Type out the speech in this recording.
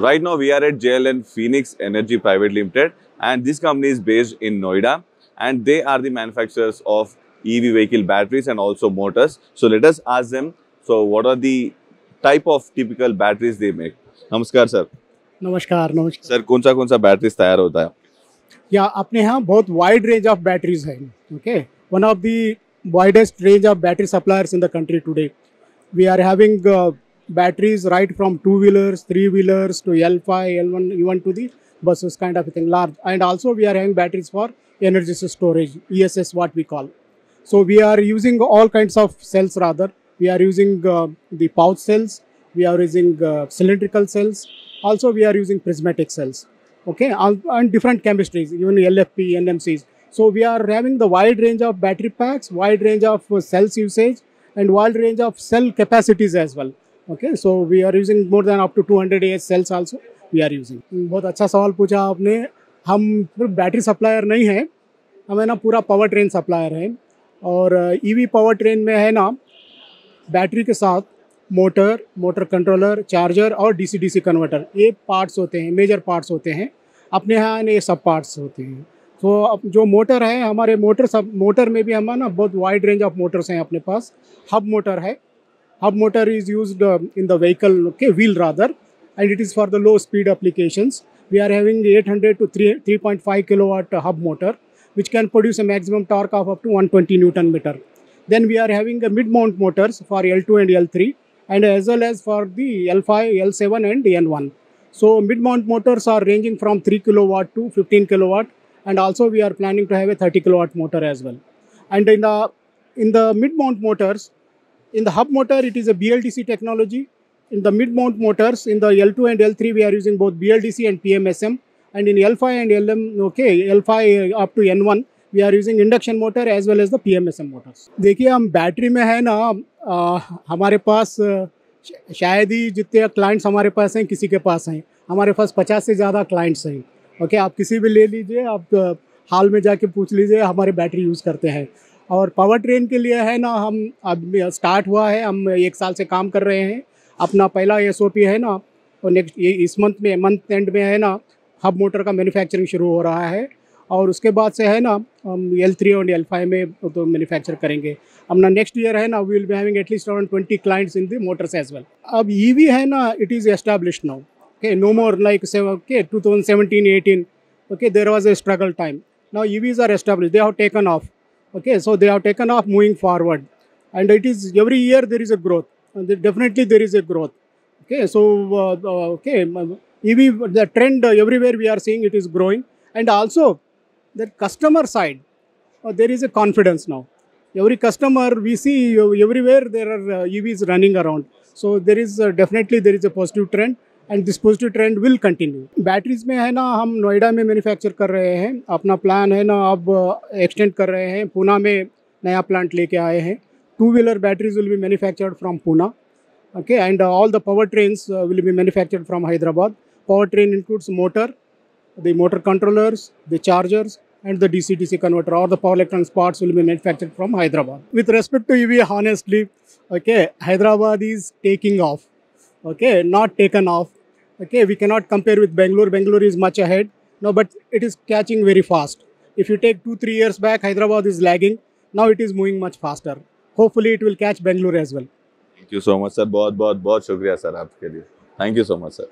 Right now, we are at JLN Phenix Energy Private Limited and this company is based in Noida and they are the manufacturers of EV vehicle batteries and also motors. So, let us ask them, so what are the type of typical batteries they make? Namaskar, sir. Namaskar, namaskar. Sir, कौन सा कौन सा batteries तैयार Yeah, है या अपने wide range of batteries. Of batteries है okay one of the widest range of battery suppliers in the country today batteries right from two wheelers three wheelers to l5 l1 even to the buses kind of thing large. And also we are having batteries for energy storage ess what we call. So we are using all kinds of cells rather. We are using uh, the pouch cells. We are using uh, cylindrical cells. Also we are using prismatic cells. Okay? And and different chemistries even lfp nmcs so we are having the wide range of battery packs wide range of uh, cells usage and wide range of cell capacities as well okay, so we are using more than up to 200 AS cells also we are using. बहुत अच्छा सवाल पूछा आपने। हम battery supplier नहीं है, हमें ना पूरा पावर ट्रेन सप्लायर है और ईवी पावर ट्रेन में है ना बैटरी के साथ मोटर मोटर कंट्रोलर चार्जर और डीसी डीसी कन्वर्टर ये पार्ट्स होते हैं मेजर पार्ट्स होते हैं। अपने यहाँ ये सब पार्ट्स होते हैं। तो अब जो मोटर है, हमारे मोटर सब मोटर में भी हमारा ना बहुत वाइड रेंज ऑफ़ मोटर्स हैं अपने पास। हब मोटर है। Hub motor is used uh, in the vehicle okay wheel rather and it is for the low speed applications. We are having 800 to 3 3.5 kilowatt hub motor which can produce a maximum torque of up to 120 newton meter. Then we are having a mid mount motors for l2 and l3 and as well as for the l5 l7 and n1 so mid mount motors are ranging from 3 kilowatt to 15 kilowatt and also we are planning to have a 30 kilowatt motor as well. And in the in the mid mount motors in the hub motor, it is a BLDC technology. In the mid-mount motors, in the L2 and L3, we are using both BLDC and PMSM. And in L5 and LM, okay, L5 up to N1, we are using induction motor as well as the PMSM motors. देखिए हम battery में है ना आ, हमारे पास शायद ही जितने clients हमारे पास हैं किसी के पास हैं हमारे पास 50 से ज़्यादा क्लाइंट्स हैं ओके आप किसी भी ले लीजिए आप हाल में जाके पूछ लीजिए हमारे बैटरी यूज़ करते हैं और पावर ट्रेन के लिए है ना, हम अब स्टार्ट हुआ है, हम एक साल से काम कर रहे हैं। अपना पहला एसओपी है ना, और नेक्स्ट ये इस मंथ में मंथ एंड में है ना हब मोटर का मैन्युफैक्चरिंग शुरू हो रहा है। और उसके बाद से है ना, हम एल थ्री और एल फाइव में तो मैन्युफैक्चर करेंगे। अपना नेक्स्ट ईयर है ना we will be having at least around twenty clients in the motors as well अब ई वी है ना it is establish now okay no more like okay two thousand seventeen eighteen okay there was a struggle time now E Vs are establish they have taken off okay so they have taken off moving forward. And it is every year there is a growth. And definitely there is a growth. Okay so uh, uh okay ev the trend uh, everywhere we are seeing it is growing. And also the customer side uh, there is a confidence now. Every customer we see everywhere there are evs running around. So there is definitely there is a positive trend and this positive trend will continue batteries में है ना हम नोएडा में manufacture कर रहे हैं अपना plan है ना अब एक्सटेंड कर रहे हैं पूना में नया प्लांट लेके आए हैं two wheeler batteries will be manufactured from Poona okay and uh, all the power trains uh, will be manufactured from hyderabad power train includes motor the motor controllers the chargers and the dc dc converter or the power electronics parts will be manufactured from hyderabad with respect to ev honestly okay hyderabad is taking off okay not taken off Okay, we cannot compare with Bangalore. Bangalore is much ahead. No, but it is catching very fast. If you take two, three years back, Hyderabad is lagging. Now it is moving much faster. Hopefully, it will catch Bangalore as well. Thank you so much, sir. बहुत बहुत बहुत शुक्रिया sir आपके लिए. Thank you so much, sir.